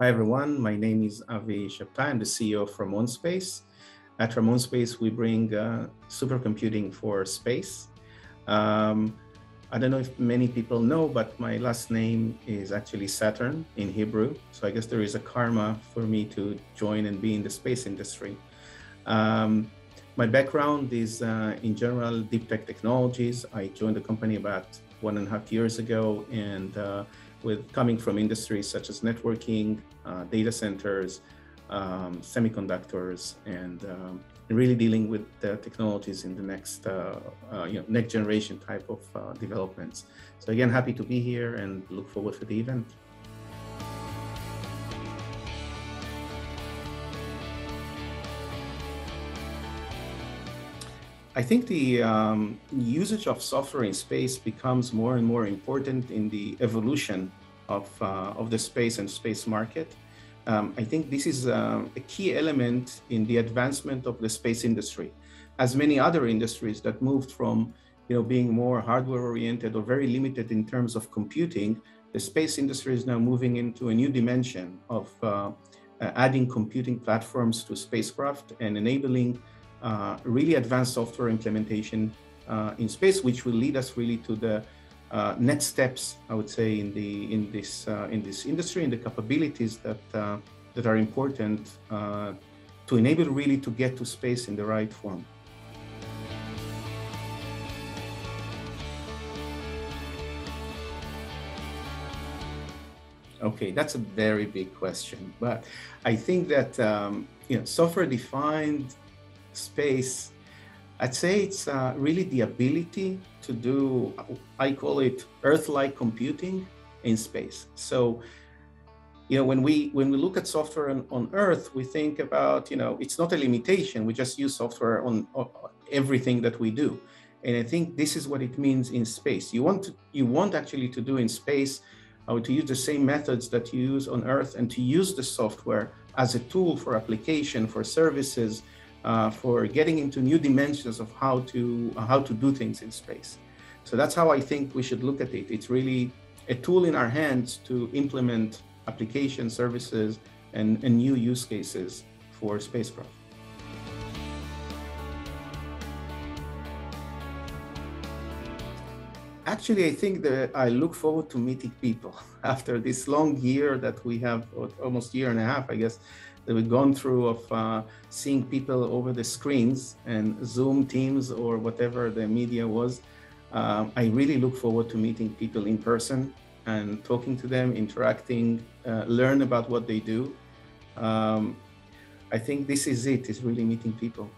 Hi, everyone. My name is Avi Shabtai. I'm the CEO of Ramon Space. At Ramon Space, we bring uh, supercomputing for space. Um, I don't know if many people know, but my last name is actually Saturn in Hebrew. So I guess there is a karma for me to join and be in the space industry. Um, my background is uh, in general deep tech technologies. I joined the company about one and a half years ago and uh, with coming from industries such as networking, uh, data centers, um, semiconductors, and um, really dealing with the technologies in the next, uh, uh, you know, next generation type of uh, developments. So again, happy to be here and look forward to the event. I think the um, usage of software in space becomes more and more important in the evolution of, uh, of the space and space market. Um, I think this is uh, a key element in the advancement of the space industry. As many other industries that moved from you know, being more hardware oriented or very limited in terms of computing, the space industry is now moving into a new dimension of uh, adding computing platforms to spacecraft and enabling really advanced software implementation uh, in space, which will lead us really to the uh, next steps, I would say, in the in this uh, in this industry and the capabilities that uh, that are important uh, to enable really to get to space in the right form. Okay, that's a very big question, but I think that um, you know software-defined space, I'd say it's uh, really the ability to do, I call it Earth-like computing in space. So, you know, when we when we look at software on, on, Earth, we think about, you know, it's not a limitation. We just use software on, on everything that we do. And I think this is what it means in space. You want to, you want actually to do in space, uh, to use the same methods that you use on Earth and to use the software as a tool for application, for services, uh, for getting into new dimensions of how to uh, how to do things in space. So that's how I think we should look at it. It's really a tool in our hands to implement application services and, and new use cases for spacecraft. Actually, I think that I look forward to meeting people after this long year that we have, almost year and a half, I guess, that we've gone through of uh, seeing people over the screens and Zoom, Teams, or whatever the media was. Um, I really look forward to meeting people in person and talking to them, interacting, uh, learn about what they do. Um, I think this is it, is really meeting people.